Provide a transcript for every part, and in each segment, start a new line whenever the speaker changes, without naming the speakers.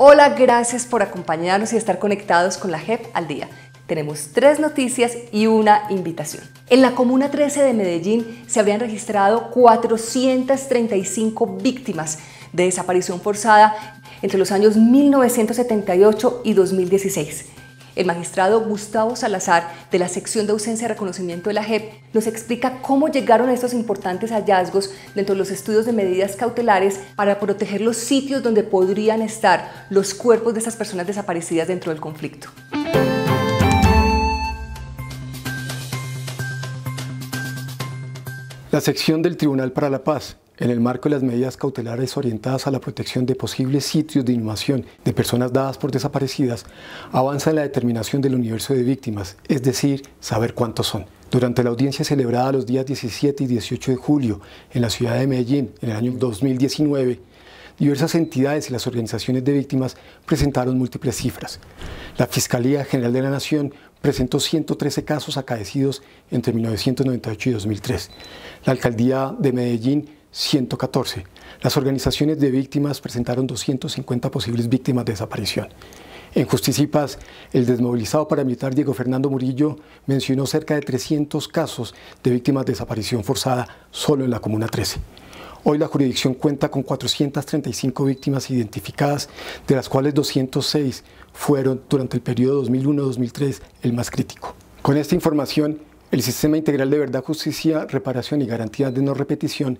Hola, gracias por acompañarnos y estar conectados con la JEP al día. Tenemos tres noticias y una invitación. En la Comuna 13 de Medellín se habrían registrado 435 víctimas de desaparición forzada entre los años 1978 y 2016. El magistrado Gustavo Salazar, de la sección de ausencia de reconocimiento de la JEP, nos explica cómo llegaron estos importantes hallazgos dentro de los estudios de medidas cautelares para proteger los sitios donde podrían estar los cuerpos de estas personas desaparecidas dentro del conflicto.
La sección del Tribunal para la Paz en el marco de las medidas cautelares orientadas a la protección de posibles sitios de inhumación de personas dadas por desaparecidas, avanza en la determinación del universo de víctimas, es decir, saber cuántos son. Durante la audiencia celebrada los días 17 y 18 de julio en la ciudad de Medellín, en el año 2019, diversas entidades y las organizaciones de víctimas presentaron múltiples cifras. La Fiscalía General de la Nación presentó 113 casos acaecidos entre 1998 y 2003. La Alcaldía de Medellín 114. Las organizaciones de víctimas presentaron 250 posibles víctimas de desaparición. En Justicia Paz, el desmovilizado paramilitar Diego Fernando Murillo mencionó cerca de 300 casos de víctimas de desaparición forzada solo en la Comuna 13. Hoy la jurisdicción cuenta con 435 víctimas identificadas, de las cuales 206 fueron durante el periodo 2001-2003 el más crítico. Con esta información, el Sistema Integral de Verdad, Justicia, Reparación y Garantía de No Repetición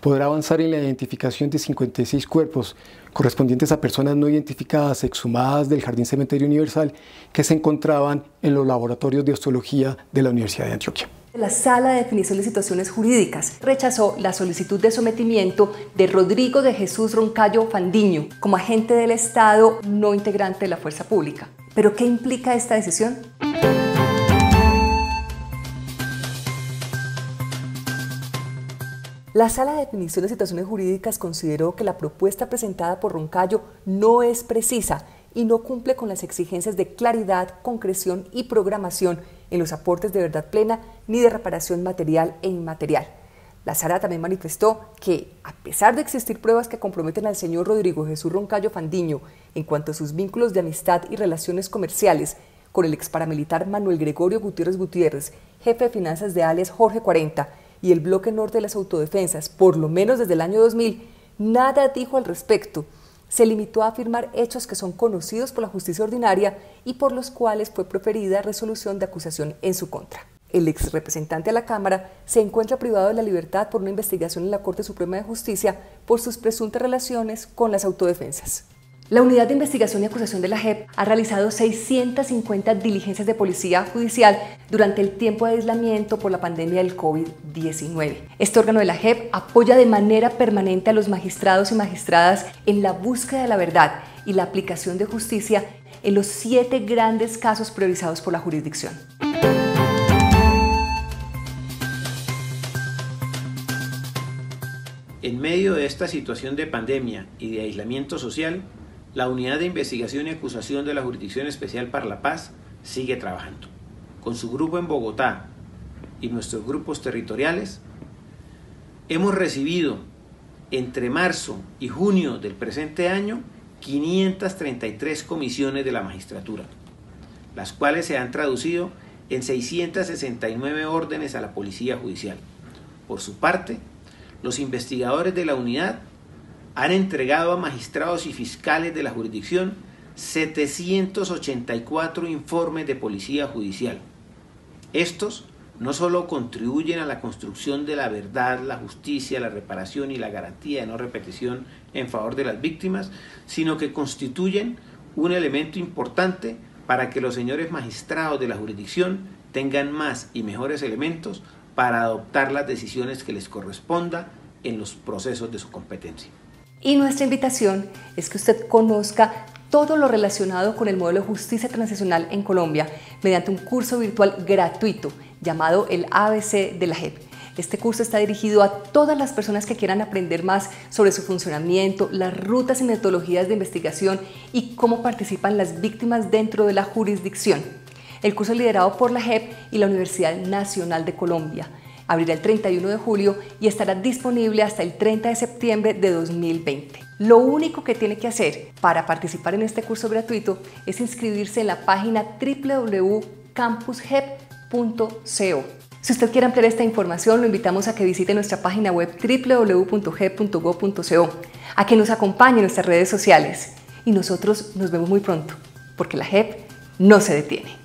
podrá avanzar en la identificación de 56 cuerpos correspondientes a personas no identificadas exhumadas del Jardín Cementerio Universal que se encontraban en los laboratorios de osteología de la Universidad de Antioquia.
La Sala de Definición de Situaciones Jurídicas rechazó la solicitud de sometimiento de Rodrigo de Jesús Roncayo Fandiño como agente del Estado no integrante de la fuerza pública. ¿Pero qué implica esta decisión? La Sala de Definición de Situaciones Jurídicas consideró que la propuesta presentada por Roncayo no es precisa y no cumple con las exigencias de claridad, concreción y programación en los aportes de verdad plena ni de reparación material e inmaterial. La Sala también manifestó que, a pesar de existir pruebas que comprometen al señor Rodrigo Jesús Roncayo Fandiño en cuanto a sus vínculos de amistad y relaciones comerciales con el ex paramilitar Manuel Gregorio Gutiérrez Gutiérrez, jefe de finanzas de alias Jorge 40, y el bloque norte de las autodefensas, por lo menos desde el año 2000, nada dijo al respecto. Se limitó a afirmar hechos que son conocidos por la justicia ordinaria y por los cuales fue proferida resolución de acusación en su contra. El ex representante a la Cámara se encuentra privado de la libertad por una investigación en la Corte Suprema de Justicia por sus presuntas relaciones con las autodefensas. La Unidad de Investigación y Acusación de la JEP ha realizado 650 diligencias de policía judicial durante el tiempo de aislamiento por la pandemia del COVID-19. Este órgano de la JEP apoya de manera permanente a los magistrados y magistradas en la búsqueda de la verdad y la aplicación de justicia en los siete grandes casos priorizados por la jurisdicción.
En medio de esta situación de pandemia y de aislamiento social, la Unidad de Investigación y Acusación de la Jurisdicción Especial para la Paz sigue trabajando. Con su grupo en Bogotá y nuestros grupos territoriales, hemos recibido entre marzo y junio del presente año 533 comisiones de la magistratura, las cuales se han traducido en 669 órdenes a la Policía Judicial. Por su parte, los investigadores de la unidad han entregado a magistrados y fiscales de la jurisdicción 784 informes de policía judicial. Estos no solo contribuyen a la construcción de la verdad, la justicia, la reparación y la garantía de no repetición en favor de las víctimas, sino que constituyen un elemento importante para que los señores magistrados de la jurisdicción tengan más y mejores elementos para adoptar las decisiones que les corresponda en los procesos de su competencia.
Y nuestra invitación es que usted conozca todo lo relacionado con el modelo de justicia transicional en Colombia mediante un curso virtual gratuito llamado el ABC de la JEP. Este curso está dirigido a todas las personas que quieran aprender más sobre su funcionamiento, las rutas y metodologías de investigación y cómo participan las víctimas dentro de la jurisdicción. El curso es liderado por la JEP y la Universidad Nacional de Colombia. Abrirá el 31 de julio y estará disponible hasta el 30 de septiembre de 2020. Lo único que tiene que hacer para participar en este curso gratuito es inscribirse en la página www.campushep.co. Si usted quiere ampliar esta información, lo invitamos a que visite nuestra página web www.gep.go.co, a que nos acompañe en nuestras redes sociales y nosotros nos vemos muy pronto, porque la JEP no se detiene.